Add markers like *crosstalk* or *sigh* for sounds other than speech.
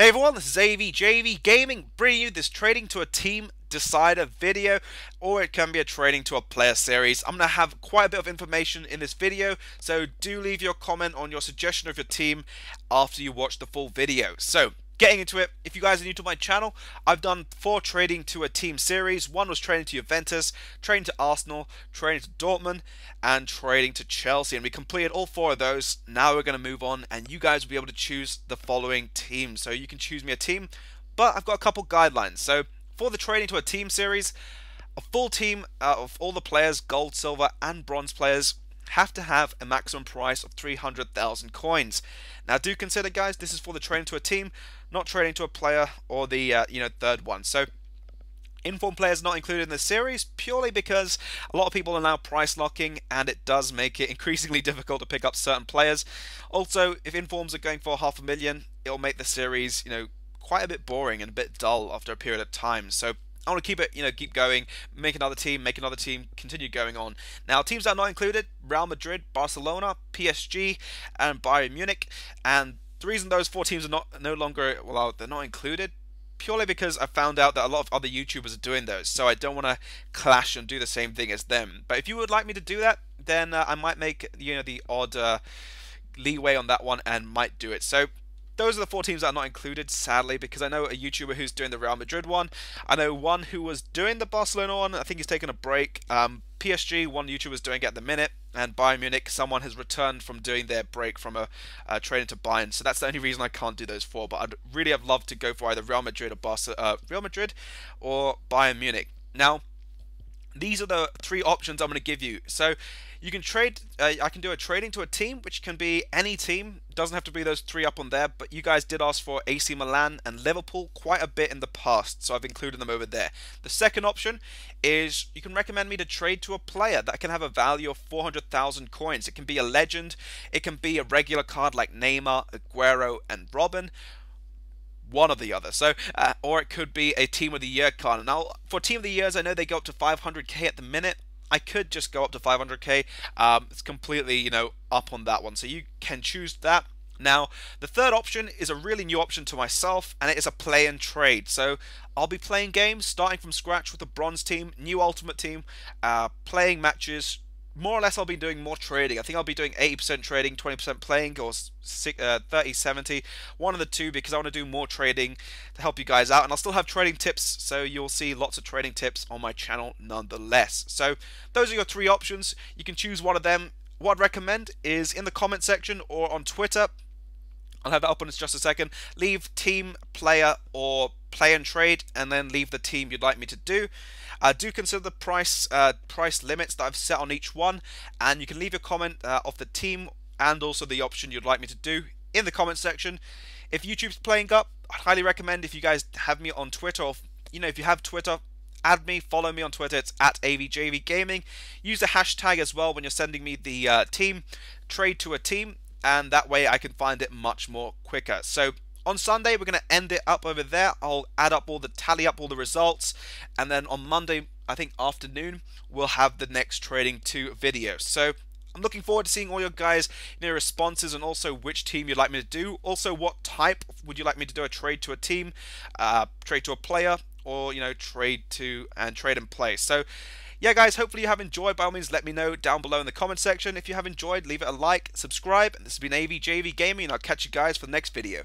Hey everyone, this is AVJV Gaming, bringing you this trading to a team decider video, or it can be a trading to a player series. I'm going to have quite a bit of information in this video, so do leave your comment on your suggestion of your team after you watch the full video. So, Getting into it, if you guys are new to my channel, I've done four trading to a team series. One was trading to Juventus, trading to Arsenal, trading to Dortmund, and trading to Chelsea. And we completed all four of those. Now we're going to move on, and you guys will be able to choose the following team. So you can choose me a team, but I've got a couple guidelines. So for the trading to a team series, a full team uh, of all the players, gold, silver, and bronze players, have to have a maximum price of 300,000 coins. Now do consider guys, this is for the trading to a team, not trading to a player or the uh, you know third one. So Inform players not included in the series purely because a lot of people are now price locking and it does make it *laughs* increasingly difficult to pick up certain players. Also, if informs are going for half a million, it'll make the series, you know, quite a bit boring and a bit dull after a period of time. So I want to keep it, you know, keep going, make another team, make another team, continue going on. Now, teams that are not included: Real Madrid, Barcelona, PSG, and Bayern Munich. And the reason those four teams are not no longer well, they're not included purely because I found out that a lot of other YouTubers are doing those, so I don't want to clash and do the same thing as them. But if you would like me to do that, then uh, I might make you know the odd uh, leeway on that one and might do it. So those are the four teams that are not included, sadly, because I know a YouTuber who's doing the Real Madrid one. I know one who was doing the Barcelona one. I think he's taken a break. Um, PSG, one YouTuber is doing it at the minute. And Bayern Munich, someone has returned from doing their break from a uh, training to Bayern. So that's the only reason I can't do those four. But I'd really have loved to go for either Real Madrid or Barca, uh, Real Madrid or Bayern Munich. Now, these are the three options I'm going to give you. So you can trade, uh, I can do a trading to a team, which can be any team. Doesn't have to be those three up on there, but you guys did ask for AC Milan and Liverpool quite a bit in the past, so I've included them over there. The second option is you can recommend me to trade to a player that can have a value of 400,000 coins. It can be a legend, it can be a regular card like Neymar, Aguero, and Robben one or the other. So, uh, or it could be a Team of the Year card. Now, for Team of the Years, I know they go up to 500k at the minute. I could just go up to 500k. Um, it's completely, you know, up on that one. So you can choose that. Now, the third option is a really new option to myself, and it is a play and trade. So, I'll be playing games starting from scratch with a bronze team, new ultimate team, uh, playing matches, more or less I'll be doing more trading. I think I'll be doing 80% trading, 20% playing, or 30 70. Uh, one of the two because I want to do more trading to help you guys out. And I'll still have trading tips, so you'll see lots of trading tips on my channel nonetheless. So those are your three options. You can choose one of them. What I'd recommend is in the comment section or on Twitter. I'll have that up in just a second. Leave team, player, or play and trade, and then leave the team you'd like me to do. Uh, do consider the price uh, price limits that I've set on each one, and you can leave a comment uh, of the team and also the option you'd like me to do in the comment section. If YouTube's playing up, I'd highly recommend if you guys have me on Twitter, or you know, if you have Twitter, add me, follow me on Twitter. It's at AVJV Gaming. Use the hashtag as well when you're sending me the uh, team trade to a team, and that way I can find it much more quicker. So on Sunday, we're going to end it up over there. I'll add up all the tally up all the results, and then on Monday, I think afternoon, we'll have the next trading to video. So I'm looking forward to seeing all your guys' you know, responses and also which team you'd like me to do. Also, what type would you like me to do? A trade to a team, uh, trade to a player, or you know, trade to and trade and play. So yeah, guys, hopefully you have enjoyed. By all means, let me know down below in the comment section. If you have enjoyed, leave it a like, subscribe. This has been AVJV Gaming, and I'll catch you guys for the next video.